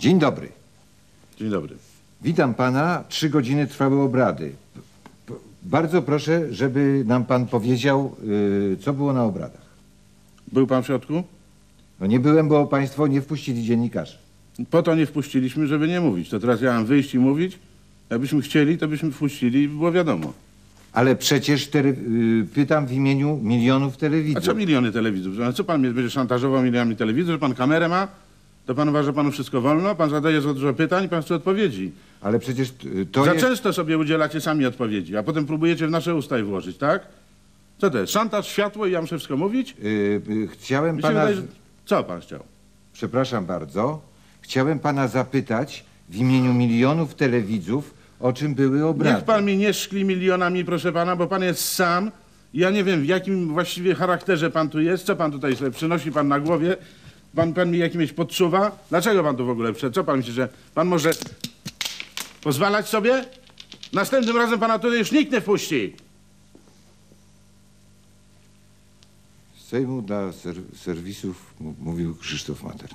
Dzień dobry. Dzień dobry. Witam pana. Trzy godziny trwały obrady. P- Bardzo proszę, żeby nam pan powiedział, y, co było na obradach. Był pan w środku? No nie byłem, bo państwo nie wpuścili dziennikarzy. Po to nie wpuściliśmy, żeby nie mówić. To teraz ja mam wyjść i mówić? Jakbyśmy chcieli, to byśmy wpuścili i by było wiadomo. Ale przecież y, pytam w imieniu milionów A telewidzów. co miliony telewidzów? A co pan mnie będzie szantażował milionami telewizorów? Że pan kamerę ma? To pan uważa, że panu wszystko wolno? Pan zadaje za dużo pytań i pan chce odpowiedzi. Ale przecież y, to za jest... często sobie udzielacie sami odpowiedzi, a potem próbujecie w nasze usta je włożyć, tak? Co to jest? Szantaż, światło i ja muszę wszystko mówić? Y, y, chciałem Mi się pana... wydaje, że... Co pan chciał? Przepraszam bardzo. Chciałem pana zapytać w imieniu milionów telewidzów, o czym były obrady. Niech pan mi nie szkli milionami, proszę pana, bo pan jest sam. Ja nie wiem, w jakim właściwie charakterze pan tu jest, co pan tutaj sobie przynosi pan na głowie. Pan, pan mi jakimś podczuwa. Dlaczego pan tu w ogóle wszedł? Co pan myśli, że pan może pozwalać sobie? Następnym razem pana tutaj już nikt nie wpuści. Z Sejmu dla ser- serwisów mówił Krzysztof Mater.